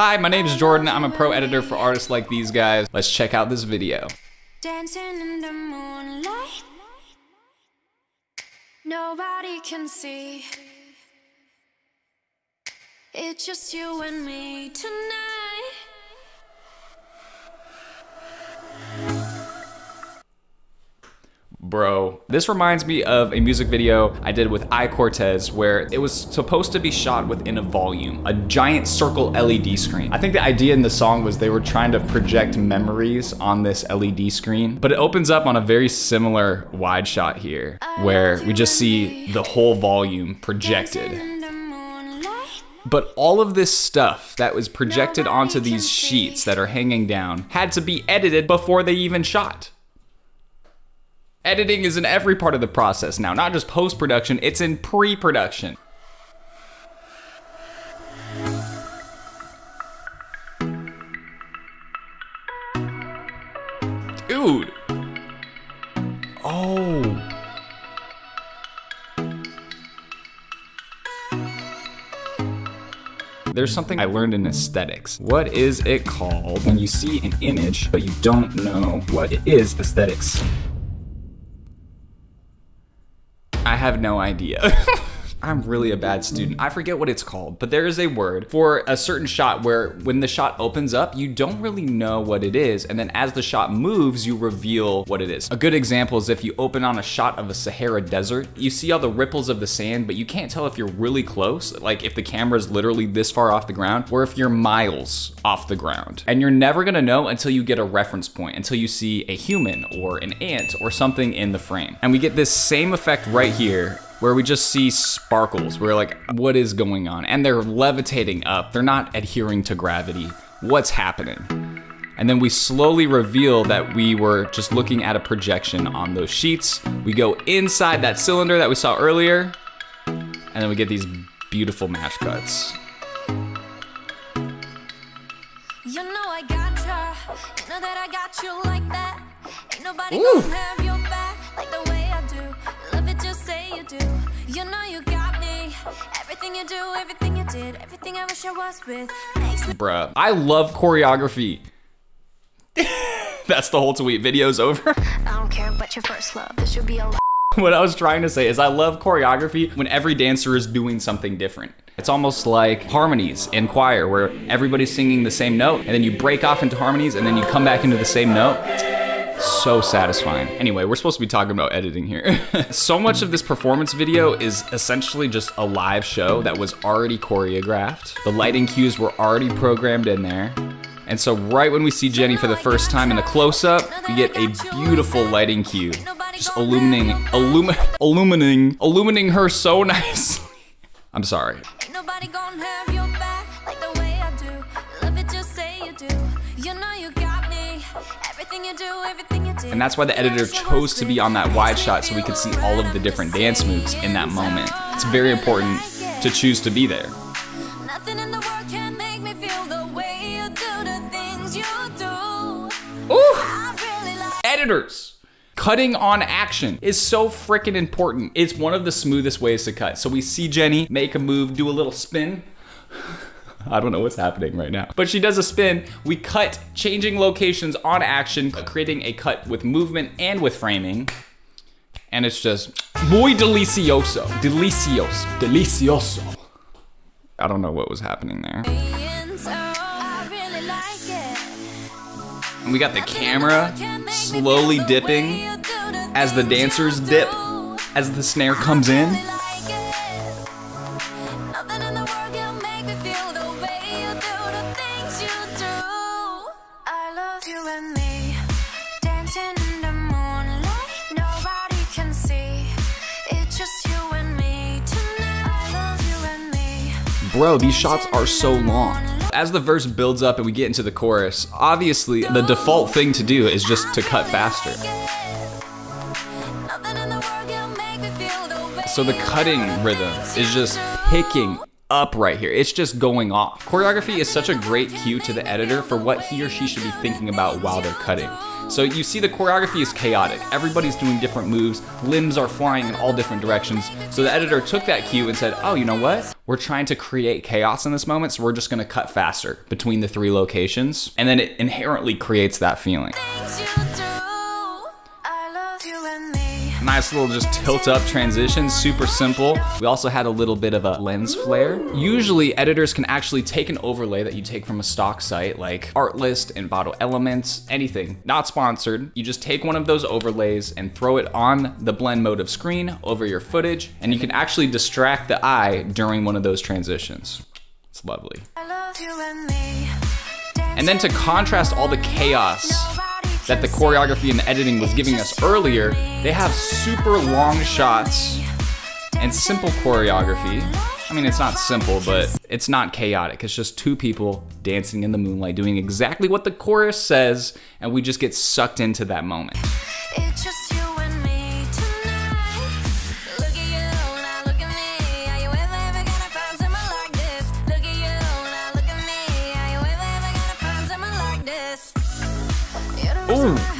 Hi, my name is Jordan. I'm a pro editor for artists like these guys. Let's check out this video. Dancing in the moonlight. Nobody can see. It's just you and me tonight. Bro, this reminds me of a music video I did with I Cortez where it was supposed to be shot within a volume, a giant circle LED screen. I think the idea in the song was they were trying to project memories on this LED screen, but it opens up on a very similar wide shot here where we just see the whole volume projected. But all of this stuff that was projected onto these sheets that are hanging down had to be edited before they even shot. Editing is in every part of the process now, not just post production, it's in pre production. Dude. Oh. There's something I learned in aesthetics. What is it called when you see an image but you don't know what it is aesthetics? I have no idea. I'm really a bad student. I forget what it's called, but there is a word for a certain shot where when the shot opens up, you don't really know what it is. And then as the shot moves, you reveal what it is. A good example is if you open on a shot of a Sahara desert, you see all the ripples of the sand, but you can't tell if you're really close, like if the camera is literally this far off the ground, or if you're miles off the ground. And you're never gonna know until you get a reference point, until you see a human or an ant or something in the frame. And we get this same effect right here where we just see sparkles. We're like, what is going on? And they're levitating up. They're not adhering to gravity. What's happening? And then we slowly reveal that we were just looking at a projection on those sheets. We go inside that cylinder that we saw earlier, and then we get these beautiful match cuts. You know I gotcha. You know that I got you like that. Ain't nobody Ooh. gonna have your back like the way do. You know you got me. Everything you do, everything you did, everything I wish I was with. Bruh. I love choreography. That's the whole tweet. Video's over. I don't care about your first love. This should be a lot. what I was trying to say is I love choreography when every dancer is doing something different. It's almost like harmonies in choir where everybody's singing the same note and then you break off into harmonies and then you come back into the same note. So satisfying. Anyway, we're supposed to be talking about editing here. so much of this performance video is essentially just a live show that was already choreographed. The lighting cues were already programmed in there. And so right when we see Jennie for the first time in the close-up, we get a beautiful lighting cue. Just illuminating, illumi illuminating, illuminating her so nicely. I'm sorry. And that's why the editor chose to be on that wide shot so we could see all of the different dance moves in that moment. It's very important to choose to be there. Nothing in the world can make me feel the way you do the things you do. Ooh! I really like. editors. Cutting on action is so freaking important. It's one of the smoothest ways to cut. So we see Jennie make a move, do a little spin. I don't know what's happening right now. But she does a spin. We cut, changing locations on action, creating a cut with movement and with framing. And it's just muy delicioso. Delicioso. Delicioso. I don't know what was happening there. And we got the camera slowly dipping as the dancers dip, as the snare comes in. Bro, these shots are so long. As the verse builds up and we get into the chorus, obviously the default thing to do is just to cut faster. Nothing in the world can make me feel the way So the cutting rhythm is just picking up right here. It's just going off. Choreography is such a great cue to the editor for what he or she should be thinking about while they're cutting. So you see the choreography is chaotic. Everybody's doing different moves, limbs are flying in all different directions. So the editor took that cue and said, oh, you know what? We're trying to create chaos in this moment, so we're just gonna cut faster between the three locations. And then it inherently creates that feeling. Nice little just tilt up transition, super simple. We also had a little bit of a lens flare. Usually editors can actually take an overlay that you take from a stock site like Artlist, Envato Elements, anything, not sponsored. You just take one of those overlays and throw it on the blend mode of screen over your footage and you can actually distract the eye during one of those transitions. It's lovely. I love you and me. And then to contrast all the chaos that the choreography and the editing was giving us earlier, they have super long shots and simple choreography. I mean, it's not simple, but it's not chaotic. It's just two people dancing in the moonlight doing exactly what the chorus says, and we just get sucked into that moment. You're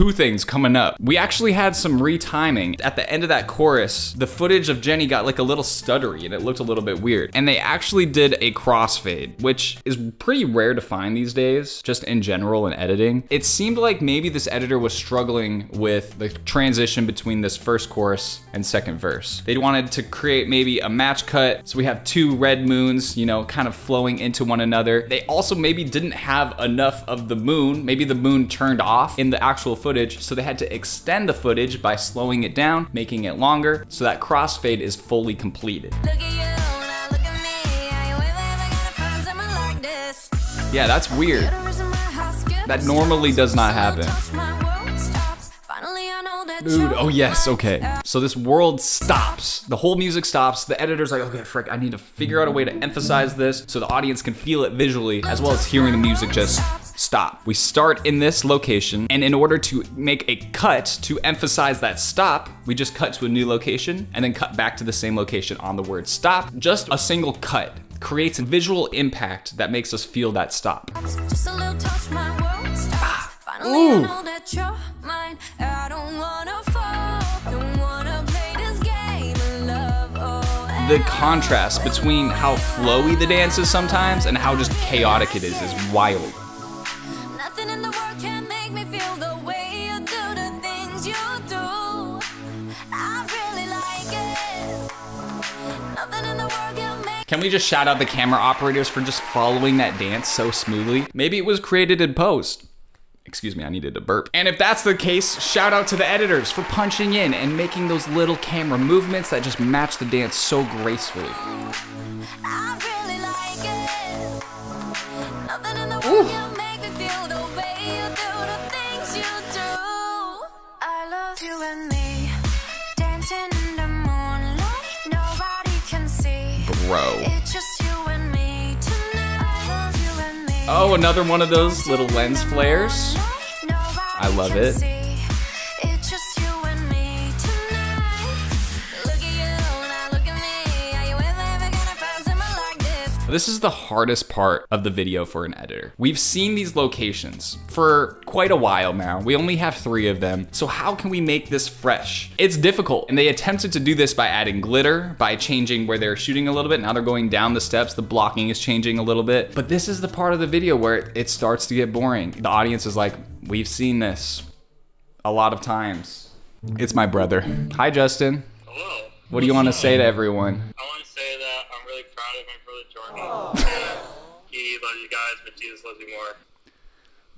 two things coming up. We actually had some retiming. At the end of that chorus, the footage of Jennie got like a little stuttery and it looked a little bit weird. And they actually did a crossfade, which is pretty rare to find these days, just in general in editing. It seemed like maybe this editor was struggling with the transition between this first chorus and second verse. They wanted to create maybe a match cut, so we have two red moons, you know, kind of flowing into one another. They also maybe didn't have enough of the moon. Maybe the moon turned off in the actual footage, so they had to extend the footage by slowing it down, making it longer, so that crossfade is fully completed. Look at you, now look at me. Are you ever, ever gonna find someone like this? Yeah, that's weird. You're the reason my heart skips, That normally does not happen. touch, my world stops. Finally, I know that Dude, oh yes, okay. So this world stops. The whole music stops. The editor's like, okay, frick, I need to figure out a way to emphasize this so the audience can feel it visually as well as hearing the music just stop. We start in this location, and in order to make a cut to emphasize that stop, we just cut to a new location and then cut back to the same location on the word stop. Just a single cut creates a visual impact that makes us feel that stop. Just a little touch, my world stops. Ah. Finally, Ooh. I know that you're mine. I don't wanna fall. Don't wanna play this game of love. Oh, the contrast between how flowy the dance is sometimes and how just chaotic it is is wild. Nothing in the world can make me feel the way you do the things you do. I really like it. Nothing in the world can make Can we just shout out the camera operators for just following that dance so smoothly? Maybe it was created in post. Excuse me, I needed to burp. And if that's the case, shout out to the editors for punching in and making those little camera movements that just match the dance so gracefully. I really like it. Nothing in the world can make me feel the way you do the things you do. I love you and me, dancing in the moonlight. Nobody can see. Bro. Oh, another one of those little lens flares. I love it. This? Is the hardest part of the video for an editor. We've seen these locations for quite a while now. We only have three of them. So how can we make this fresh? It's difficult. And they attempted to do this by adding glitter, by changing where they're shooting a little bit. Now they're going down the steps. The blocking is changing a little bit. But this is the part of the video where it, it starts to get boring. The audience is like, we've seen this a lot of times. It's my brother. Hi, Justin. Hello. What do you want to say to everyone? I want to say that I'm really proud of my brother Jordan. And he loves you guys, but Jesus loves you more.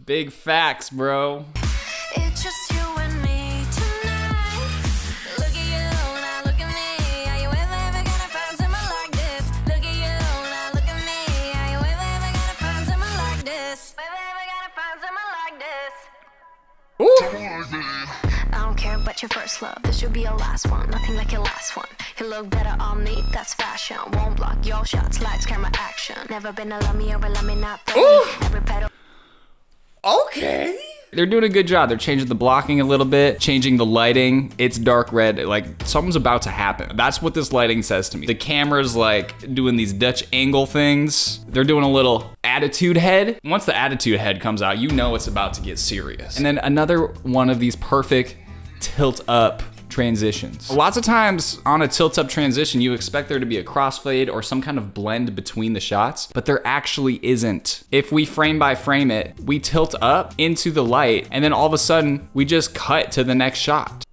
Big facts, bro. It's just you and me tonight. Look at you, now look at me. Are you ever, ever gonna find someone like this? Look at you, now look at me. Are you ever, ever gonna find someone like this? Ever, ever gonna find someone like this? I don't care about your first love. This should be your last one. Nothing like your last one. You look better on me, that's fashion. Won't block your shots, lights, camera, action. Never been a love me or a love me not. Every pedal. Okay. They're doing a good job. They're changing the blocking a little bit, changing the lighting. It's dark red. Like something's about to happen. That's what this lighting says to me. The camera's like doing these Dutch angle things. They're doing a little attitude head. Once the attitude head comes out, you know it's about to get serious. And then another one of these perfect tilt up transitions. Lots of times on a tilt up transition, you expect there to be a crossfade or some kind of blend between the shots, but there actually isn't. If we frame by frame it, we tilt up into the light and then all of a sudden we just cut to the next shot.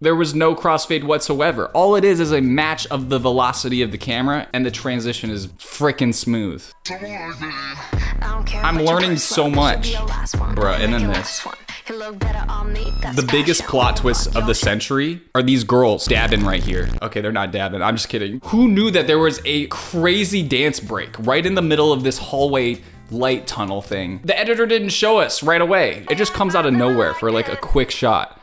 There was no crossfade whatsoever. All it is is a match of the velocity of the camera and the transition is freaking smooth. I don't care I'm learning so much. should be your last one, Bruh, and then your this. The biggest plot Won't twist block of the century are these girls dabbing right here. Okay, they're not dabbing. I'm just kidding. Who knew that there was a crazy dance break right in the middle of this hallway light tunnel thing? The editor didn't show us right away. It just comes out of nowhere for like a quick shot.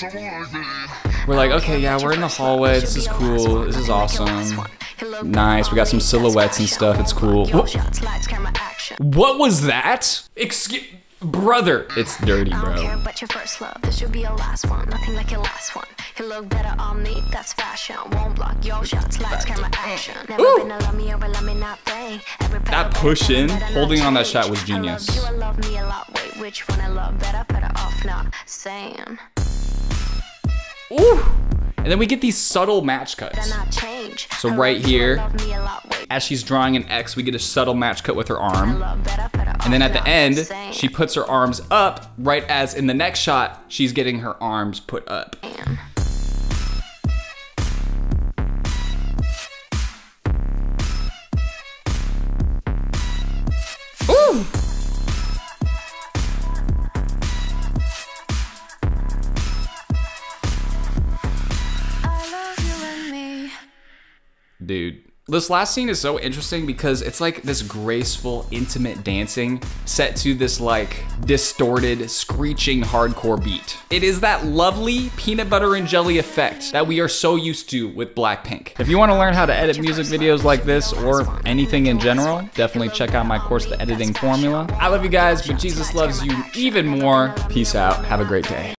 We're like, okay, yeah, we're in the hallway. This is cool. This is awesome. Nice, we got some silhouettes and stuff. It's cool. What was that? Excuse, brother. It's dirty, I don't care bro. about your first love. This should be your last one. Nothing like your last one. You look better on me. That's fashion. Won't block your shots. Lights, camera, action. Never Ooh. been to love me or me not play. Every That push in, holding on that shot was I genius. love you, I love me a lot. Wait, which one I love better? Better off not saying. Ooh. And then we get these subtle match cuts. Better not change. So right love you, I here, love me a lot. Wait, As she's drawing an X, we get a subtle match cut with her arm. love better, better And then at the end, she puts her arms up, right as in the next shot, she's getting her arms put up. This last scene is so interesting because it's like this graceful, intimate dancing set to this like distorted, screeching hardcore beat. It is that lovely peanut butter and jelly effect that we are so used to with Blackpink. If you want to learn how to edit music videos like this or anything in general, definitely check out my course, The Editing Formula. I love you guys, but Jesus loves you even more. Peace out. Have a great day.